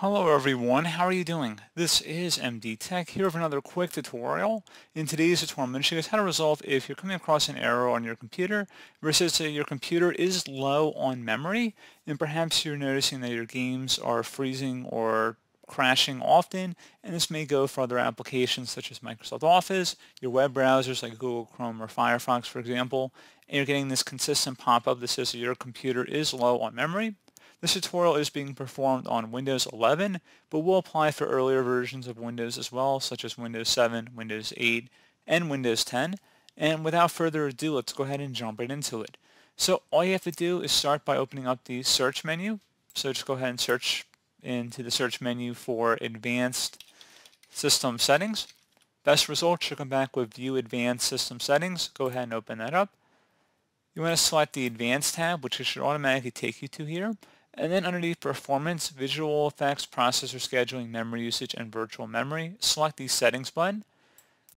Hello everyone, how are you doing? This is MD Tech here with another quick tutorial. In today's tutorial, I'm going to show you how to resolve if you're coming across an error on your computer versus your computer is low on memory and perhaps you're noticing that your games are freezing or crashing often and this may go for other applications such as Microsoft Office, your web browsers like Google Chrome or Firefox for example, and you're getting this consistent pop-up that says your computer is low on memory. This tutorial is being performed on Windows 11, but will apply for earlier versions of Windows as well, such as Windows 7, Windows 8, and Windows 10. And without further ado, let's go ahead and jump right into it. So all you have to do is start by opening up the search menu. So just go ahead and search into the search menu for Advanced System Settings. Best results should come back with View Advanced System Settings. Go ahead and open that up. You want to select the Advanced tab, which should automatically take you to here. And then underneath Performance, Visual Effects, Processor Scheduling, Memory Usage, and Virtual Memory, select the Settings button.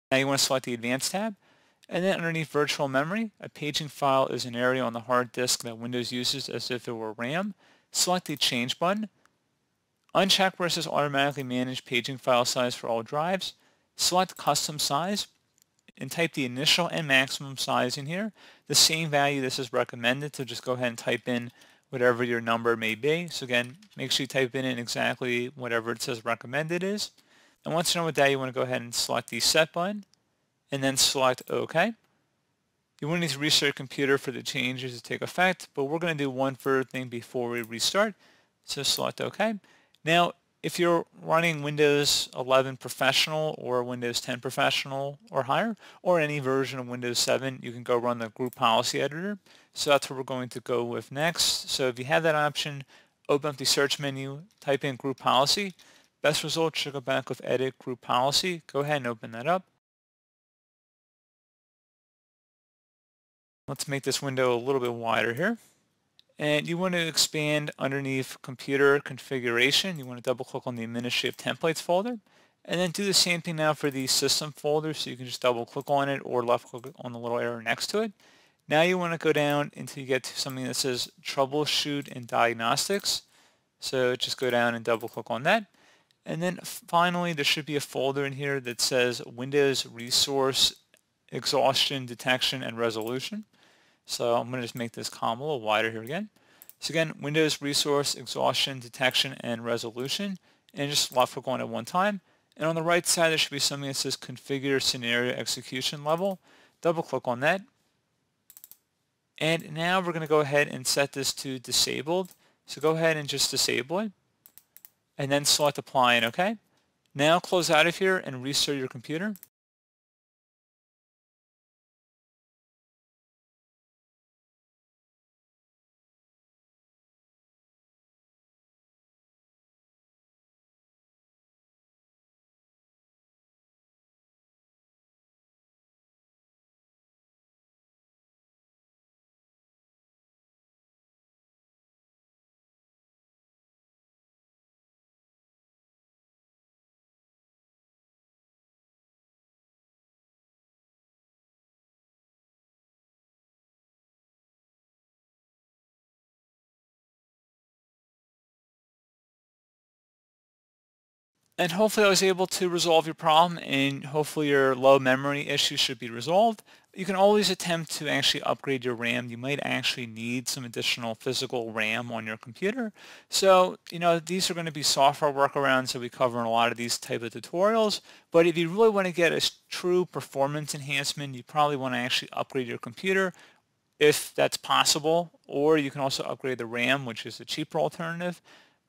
Now you want to select the Advanced tab. And then underneath Virtual Memory, a paging file is an area on the hard disk that Windows uses as if it were RAM. Select the Change button. Uncheck where it says Automatically Manage Paging File Size for all drives. Select Custom Size and type the initial and maximum size in here. The same value this is recommended, so just go ahead and type in whatever your number may be. So again, make sure you type in exactly whatever it says recommended is. And once you know what that, you want to go ahead and select the Set button, and then select OK. You will need to restart your computer for the changes to take effect, but we're going to do one further thing before we restart. So select OK. Now, if you're running Windows 11 Professional or Windows 10 Professional or higher, or any version of Windows 7, you can go run the Group Policy Editor. So that's what we're going to go with next. So if you have that option, open up the search menu, type in Group Policy. Best result should go back with Edit Group Policy. Go ahead and open that up. Let's make this window a little bit wider here and you want to expand underneath computer configuration. You want to double click on the administrative templates folder and then do the same thing now for the system folder so you can just double click on it or left click on the little arrow next to it. Now you want to go down until you get to something that says troubleshoot and diagnostics. So just go down and double click on that. And then finally there should be a folder in here that says Windows Resource Exhaustion Detection and Resolution. So I'm going to just make this column a little wider here again. So again, Windows Resource Exhaustion Detection and Resolution, and just left click on it one time. And on the right side, there should be something that says Configure Scenario Execution Level. Double click on that. And now we're going to go ahead and set this to disabled. So go ahead and just disable it. And then select Apply and OK. Now close out of here and restart your computer. And hopefully I was able to resolve your problem and hopefully your low memory issue should be resolved. You can always attempt to actually upgrade your RAM. You might actually need some additional physical RAM on your computer. So, you know, these are going to be software workarounds that we cover in a lot of these type of tutorials. But if you really want to get a true performance enhancement, you probably want to actually upgrade your computer if that's possible. Or you can also upgrade the RAM, which is a cheaper alternative.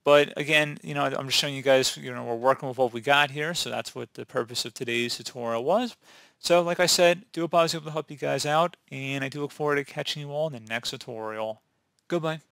But again, you know, I'm just showing you guys, you know, we're working with what we got here. So that's what the purpose of today's tutorial was. So like I said, do hope I was able to help you guys out. And I do look forward to catching you all in the next tutorial. Goodbye.